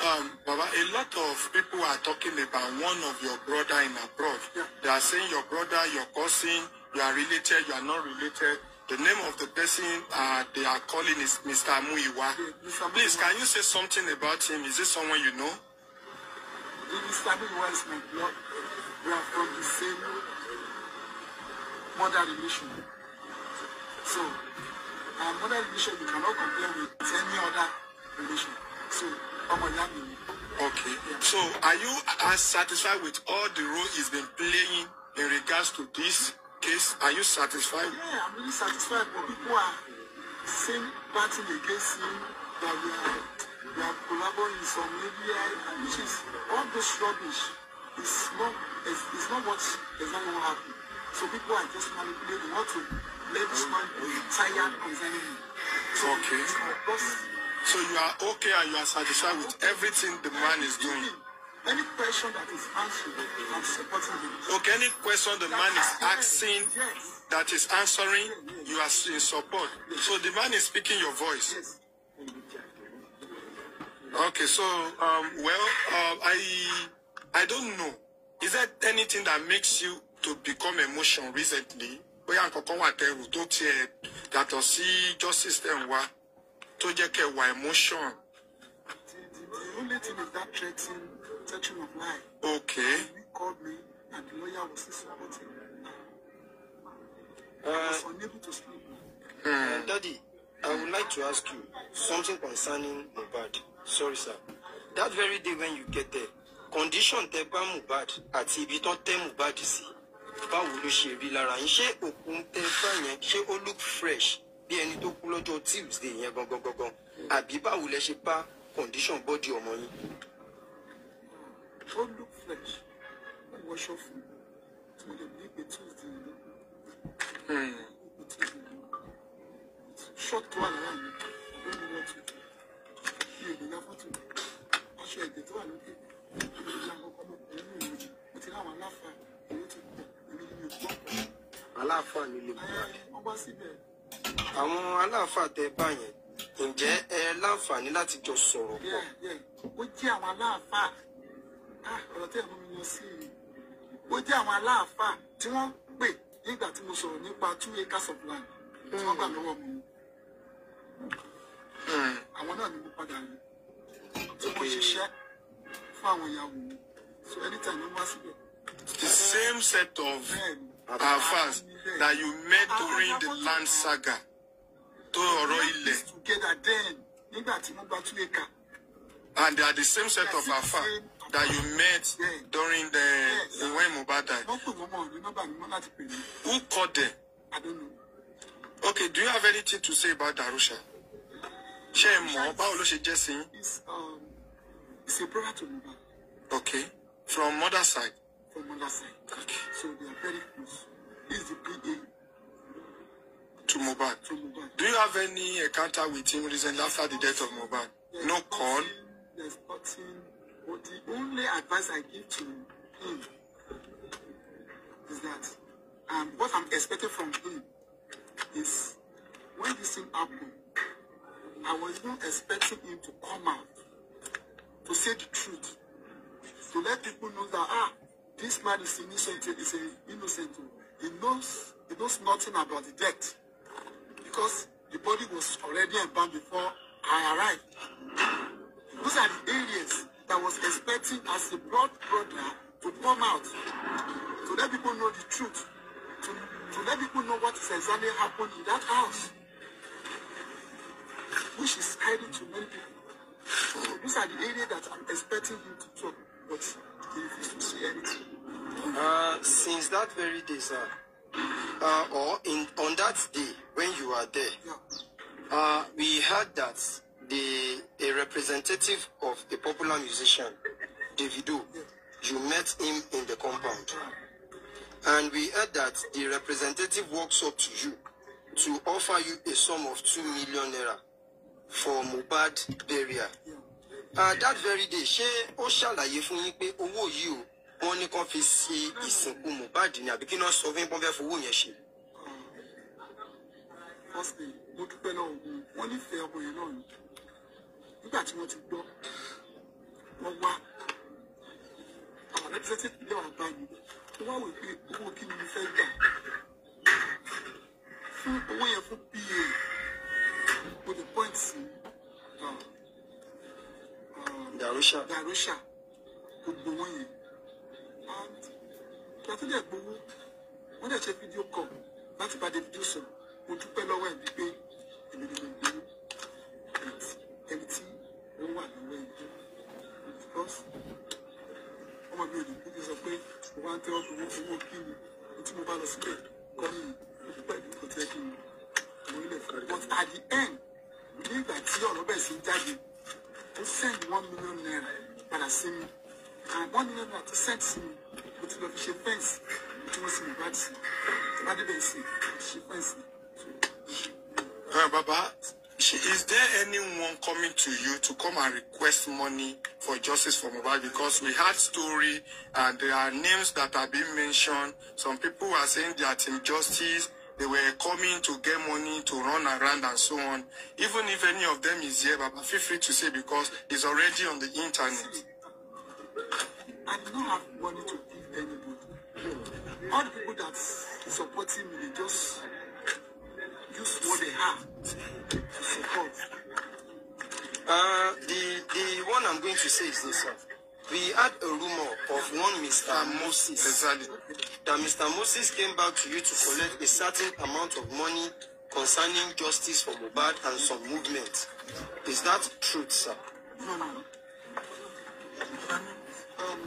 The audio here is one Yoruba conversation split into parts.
Um, Baba, a lot of people are talking about one of your brother in abroad. Yeah. They are saying your brother, your cousin, you are related, you are not related. The name of the person uh, they are calling is Mr. Muiwa. Yeah, Mr. Please, can you say something about him? Is this someone you know? Mr. Muyiwa is my blood. We are from the same mother relation. So, our mother relation you cannot compare with any other relation. So, ọmọ ìyá mi ni. Okay. So, are you as satisfied with all the role he's been playing in regards to this case? Are you satisfied? Yeah, I'm really satisfied, but people are saying bad thing against him that we are we are collaborating in some and which is all this rubbish. It's not it's, it's not what exactly what happened. So people are just manipulating how to let this man be tired concerning him. So Okay. because So you are okay and you are satisfied with everything the man is doing? any question that is answered, I'm supporting him. Okay, any question the man is asking that is answering, you are in support. So the man is speaking your voice. Okay, so um, well, um, I I don't know. Is there anything that makes you to become emotional recently? Bóyá nǹkan kan wà tẹrù tó tiẹ̀ yàtọ̀ sí justice system wa tó jẹ́ kẹ́ wà emotion. The, the, the only thing is that threatening, threatening of life. Okay. He called me and the lawyer was still supporting me. I Uh, was unable to sleep. uh, Daddy, I would like to ask you something concerning Mohbad. Sorry, sir. That very day when you get there, condition tẹ bá Mohbad àti ibi tán tẹ Mohbad sí, báwo ló ṣe rí lára yín? Ṣé òkun tẹ bá yẹn ṣé ó look fresh bí ẹni tó kú lọ́jọ́ Tuesday yẹn gangan gangan? Àbí báwo lẹ ṣe bá condition body ọmọ yín? Ó look fresh. Ó wọṣọ fún. Tí mo lè ní pé Tuesday ni. Hmm. Pé Tuesday ni. Short tó wà lára mi. Ó ní wọ́n tún. Mi ò lè ya fọ́tò. Aṣọ ẹ̀jẹ̀ tó wà lókè. Mi ò lè ya kọ́kọ́ mọ́. Ò lè. Mo ti láwọn aláfa. Èmi ti pọ̀. Èmi ni mi ò gbọ́ pọ̀. Nílé Mohbad. Ẹ wọ́n wá síbẹ̀. Àwọn aláàfáà tẹ bá yẹn, ǹjẹ́ ẹ láǹfààní láti jọ sọ̀rọ̀ pọ̀? Ó jẹ́ àwọn aláàfáà. Ah, ọ̀rọ̀ tí ẹ̀mú mi lọ sí i ó jẹ́ àwọn aláàfáà tí wọ́n pè nígbà tí mo sọ̀rọ̀ nípa two acres of land tí wọ́n gbà lọ́wọ́ mi. Hmm. àwọn náà ni mo padà rí. Tí mo ṣiṣẹ́ fún àwọn ìyàwó mi. So anytime wọ́n wá síbẹ̀. The same set of ni Alphas that you met during the land saga tó ọ̀rọ̀ ilẹ̀ This together then nígbà tí wọ́n gba two acre and they are the same set of Alpha that you met during the when Mohbad died. wọ́n pè wọ́n mọ̀ ní nọ́mbà mi mọ́ láti pè mí Who called them? I don't know. Okay, do you have anything to say about Darusha? Ṣé ẹ mọ̀ báwo ló ṣe jẹ́ sí yín? It's, um, a brother to Mohbad Okay, from mother side. from mother side. Okay, So they are very close. He's the PA to Mohbad. Have any encounter with him recently after the death of Mohbad? There's No call. There's nothing. But the only advice I give to him is that um, what I'm expecting from him is when this thing happened, I was not expecting him to come out to say the truth, to let people know that ah, this man is innocent. Is a innocent. He knows. He knows nothing about the death because the body was already embalmed before I arrived. Those are the areas that I was expecting as a blood brother to come out to let people know the truth, to, to let people know what is exactly happened in that house, which is hiding to many people. So those are the areas that I'm expecting him to talk, but he refused to say anything. Uh, since that very day, sir, uh, or in on that day when you are there, uh, we heard that the a representative of a popular musician, Davido, you met him in the compound, and we heard that the representative walks up to you to offer you a sum of two million naira for Mohbad burial. Uh, that very day ṣé ó ṣàlàyé fún yín pé owó yìí o wọ́n ní kàn fi ṣe ìsìnkú Mohbad ni àbí kí náà sọ fún pọ́n fẹ́ fowó yẹn ṣe. firstly mo dúpẹ́ lọ́wọ́ wọn. Wọ́n nífẹ̀ẹ́ ọmọ yẹn náà ni. Nígbà tí wọ́n ti gbọ́ representative ilé wa bá mi. Mo wá wò pé owó kí ni mo fẹ́ gbà? Fún owó yẹn fún pa mo dey point sí um, um, Darusha. darusha. Gbogbo wọn yẹn ìgbà tó dẹ̀ gbowó wọ́n dẹ̀ ṣe fídíò kọ̀ láti bá Davido sọ̀rọ̀. Mo dúpẹ́ lọ́wọ́ ẹ̀ wípé èmi ni mo gbowó ẹni tí ó wà lọ́wọ́ ẹ̀ because ọmọ mi ò lè kúkú sọ pé mo máa ń tẹ́wọ́ fún owó kí ni? Ní tí mo bá lọ síbẹ̀ kọ́ ni? Mo dúpẹ́ ìlú kò tẹ́ kí n mo ilẹ̀ fún but at the end ní ìgbà tí ọ̀rọ̀ bẹ̀rẹ̀ sí jáde ó send one million naira padà sí mi. And one million naira tó send sí mi lọ fi ṣe fence tí wọ́n sì mú bá tí bá débẹ̀ sí ṣe Baba, sh- is there anyone coming to you to come and request money for justice for Mohbad? Because we had story and there are names that are being mentioned. Some people are saying that in justice, they were coming to get money to run around and so on. Even if any of them is here, Baba, feel free to say because it's already on the internet. I do not have money to give anybody. All the people that supporting me, they just use what they have to support. Uh, the the one I'm going to say is this. Sir. We had a rumor of one Mr. Moses Exactly. that Mr. Moses came back to you to collect a certain amount of money concerning justice for Mohbad and some movement. Is that truth, sir? No, no. Um,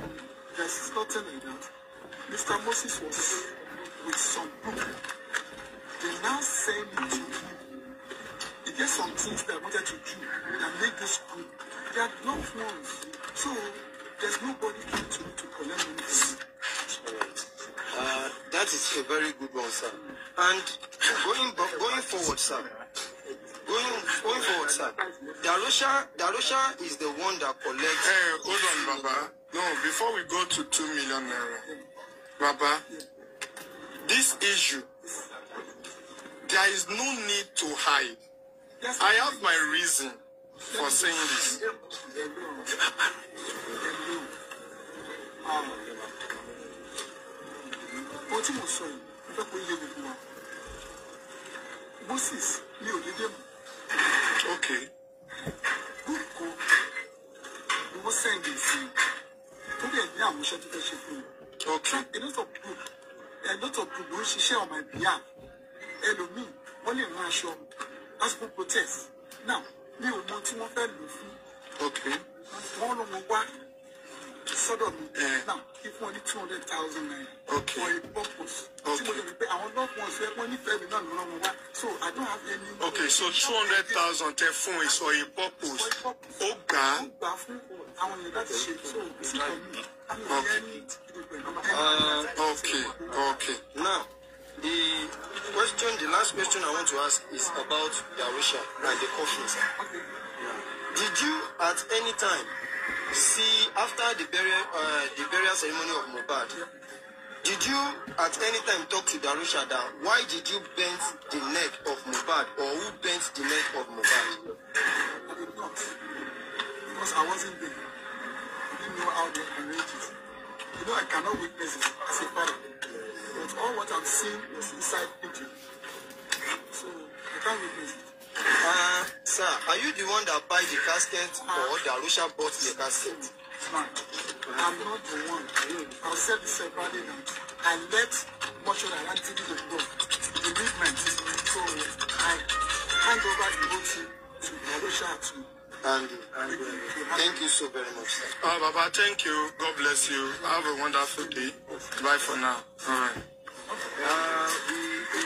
there's nothing like that. Mr. Moses was with some group. They now send me to him. He gets some things that I wanted to do that make this group. They are loved ones. So there's nobody coming to to collect me. Uh, that is a very good one, sir. And going going forward, sir. Going going forward, sir. Darusha Darusha is the one that collects. Hey, hold on, Baba. No, before we go to two million naira, Baba, this issue, there is no need to hide. I have my reason for saying this. moses mi ò dédé mọ̀ Okay. group kan ni wọ́n sẹ́ǹdì sí i tó dẹ̀ ní àwọn iṣẹ́ tó fẹ́ ṣe fún mi. Okay. a lot of group a lot of group ló ń ṣiṣẹ́ on my behalf ẹlòmíì wọ́n lè rán aṣọ lásìkò protest now mi ò mọ tí wọ́n fẹ́ lò fún Okay. wọ́n lọ wọn wá sọ́dọ̀ mi Eh. now kí fún ọ ní two hundred thousand naira Okay. for a purpose tí mo lè rí pé àwọn loved ones fẹ́ wọ́n nífẹ̀ẹ́ mi náà ló rán wọn wá so I don't have any. Okay, so two hundred thousand tẹ fún is for a purpose. Ó gbà á. ó gbà fún àwọn èèyàn láti ṣe so sí for me Okay. Uh, Okay. Okay. Now, the question, the last question I want to ask is about Darusha and the coffin, sir. Did you at any time see after the burial uh, the burial ceremony of Mohbad? Did you at any time talk to Darusha that why did you bend the neck of Mohbad or who bent the neck of Mohbad? I did not because I wasn't there I didn't know how they arrange it you know I cannot witness it as a father but all what I'm seeing is inside picture so I can't witness it. Uh, sir, are you the one that buy the casket or Darusha bought the casket? Man, I'm not the one. I'll say this separately that I let Aranti do the work, the movement. So I hand over the thing to Darusha to And, and uh, thank you so very much, sir. Uh, Baba, thank you. God bless you. Have a wonderful day. Bye for now. All right. Uh, we, we